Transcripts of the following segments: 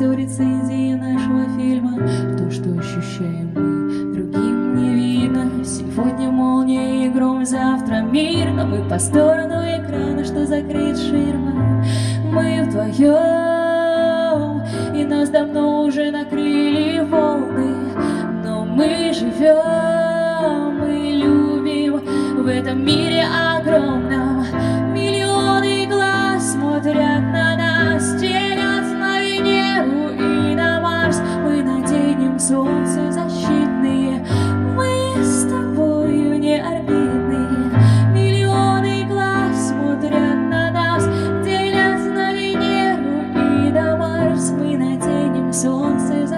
говорится рецензии нашего фильма. То, что ощущаем мы, другим не видно. Сегодня молния и гром, завтра мир. Но мы по сторону экрана, что закрыт ширма Мы вдвоем, и нас давно уже накрыли волны. Но мы живем и любим в этом мире огромном.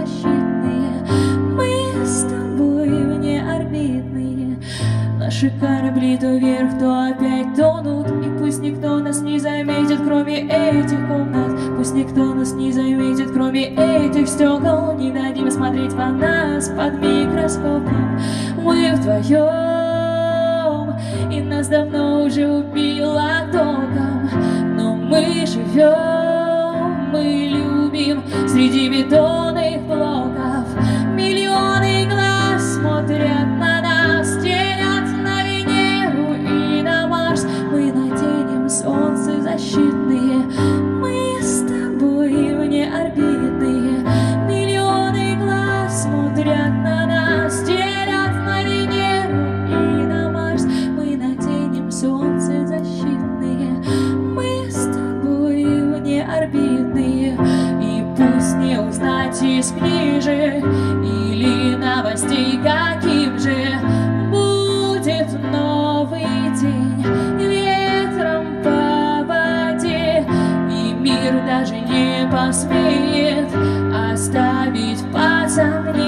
Солнце защитные Мы с тобою не орбитные. Наши корабли то вверх, то опять тонут. И пусть никто нас не заметит, кроме этих комнат. Пусть никто нас не заметит, кроме этих стекол. Не дадим смотреть по нас под микроскопом. Мы вдвоем, и нас давно уже убило током. Но мы живем, мы любим среди бетонных солнце защитные, мы с тобой вне орбитные Миллионы глаз смотрят на нас, делят на Венеру и на Марс. Мы наденем солнце защитные, мы с тобой вне орбитные И пусть не узнать из книжек посмеет оставить сомнением